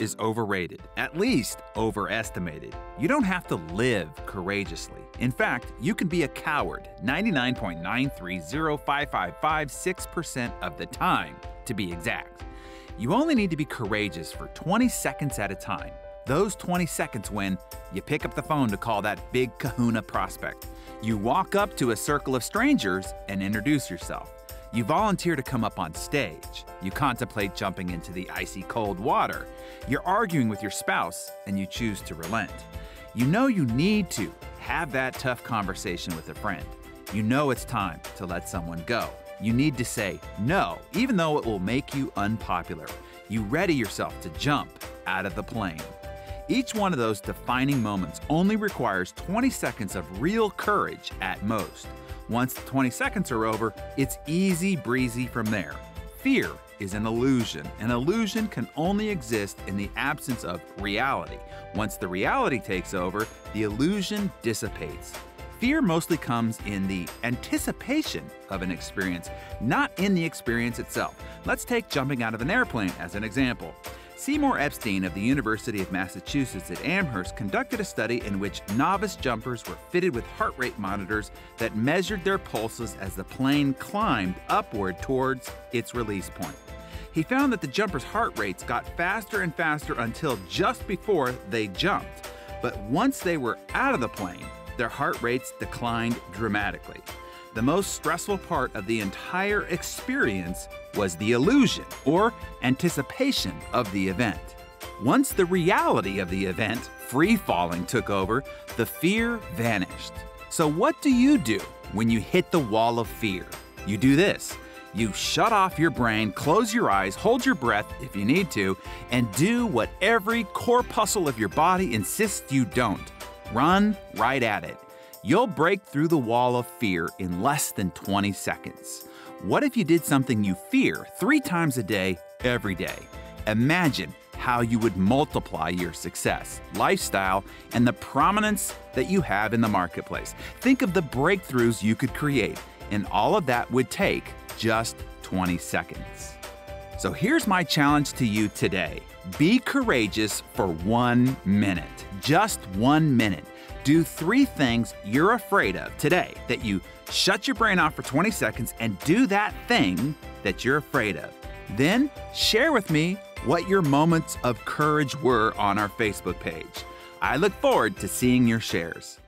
is overrated, at least overestimated. You don't have to live courageously. In fact, you can be a coward 99.9305556% of the time, to be exact. You only need to be courageous for 20 seconds at a time. Those 20 seconds when you pick up the phone to call that big kahuna prospect. You walk up to a circle of strangers and introduce yourself. You volunteer to come up on stage. You contemplate jumping into the icy cold water. You're arguing with your spouse and you choose to relent. You know you need to have that tough conversation with a friend. You know it's time to let someone go. You need to say no, even though it will make you unpopular. You ready yourself to jump out of the plane. Each one of those defining moments only requires 20 seconds of real courage at most. Once the 20 seconds are over, it's easy breezy from there. Fear is an illusion. An illusion can only exist in the absence of reality. Once the reality takes over, the illusion dissipates. Fear mostly comes in the anticipation of an experience, not in the experience itself. Let's take jumping out of an airplane as an example. Seymour Epstein of the University of Massachusetts at Amherst conducted a study in which novice jumpers were fitted with heart rate monitors that measured their pulses as the plane climbed upward towards its release point. He found that the jumpers' heart rates got faster and faster until just before they jumped. But once they were out of the plane, their heart rates declined dramatically. The most stressful part of the entire experience was the illusion or anticipation of the event. Once the reality of the event, free falling, took over, the fear vanished. So, what do you do when you hit the wall of fear? You do this. You shut off your brain, close your eyes, hold your breath if you need to, and do what every corpuscle of your body insists you don't. Run right at it. You'll break through the wall of fear in less than 20 seconds. What if you did something you fear three times a day, every day? Imagine how you would multiply your success, lifestyle, and the prominence that you have in the marketplace. Think of the breakthroughs you could create, and all of that would take just 20 seconds. So here's my challenge to you today be courageous for one minute, just one minute. Do three things you're afraid of today that you shut your brain off for 20 seconds and do that thing that you're afraid of. Then share with me what your moments of courage were on our Facebook page. I look forward to seeing your shares.